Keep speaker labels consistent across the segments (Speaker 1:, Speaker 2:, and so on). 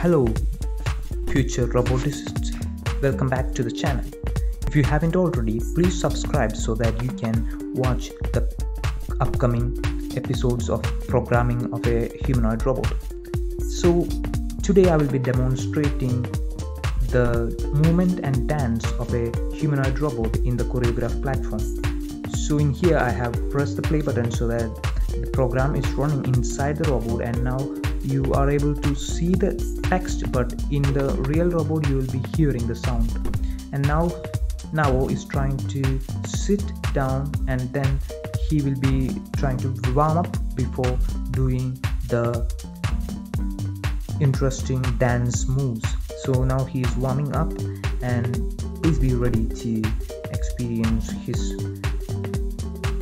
Speaker 1: Hello, future roboticists. Welcome back to the channel. If you haven't already, please subscribe so that you can watch the upcoming episodes of programming of a humanoid robot. So, today I will be demonstrating the movement and dance of a humanoid robot in the Choregraphe platform. So, in here, I have pressed the play button so that the program is running inside the robot, and now you are able to see the text but in the real robot you will be hearing the sound. And now Nao is trying to sit down and then he will be trying to warm up before doing the interesting dance moves. So now he is warming up and please be ready to experience his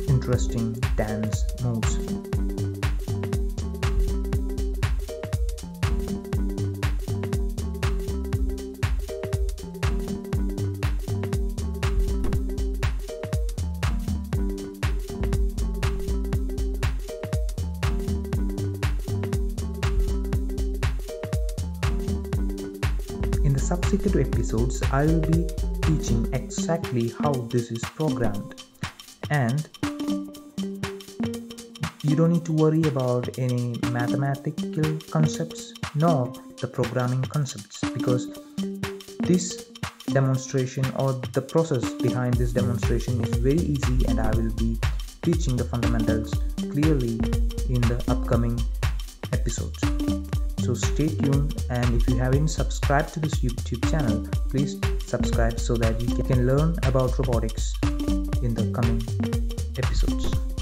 Speaker 1: interesting dance moves subsequent episodes, I will be teaching exactly how this is programmed. And you don't need to worry about any mathematical concepts nor the programming concepts because this demonstration or the process behind this demonstration is very easy and I will be teaching the fundamentals clearly in the upcoming episodes. So stay tuned and if you haven't subscribed to this YouTube channel, please subscribe so that you can learn about robotics in the coming episodes.